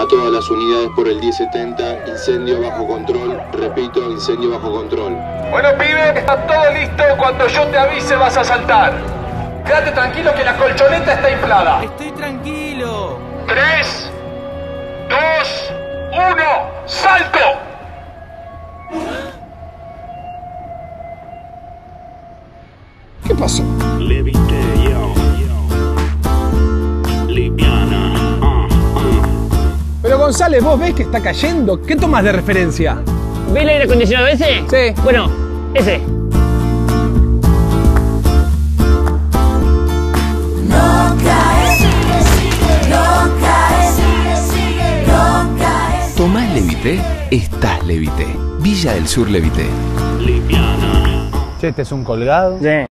A todas las unidades por el 1070, incendio bajo control. Repito, incendio bajo control. Bueno, pibe, está todo listo. Cuando yo te avise vas a saltar. Quédate tranquilo que la colchoneta está inflada. Estoy tranquilo. 3, 2, 1, ¡salto! ¿Qué pasó? Levité, yo. González, ¿vos ves que está cayendo? ¿Qué tomas de referencia? ¿Ves el aire acondicionado ese? Sí. Bueno, ese. No caes, no caes, no caes. Tomás Levité, estás Levité. Villa del Sur Levité. Liviana. Che, este es un colgado. Sí.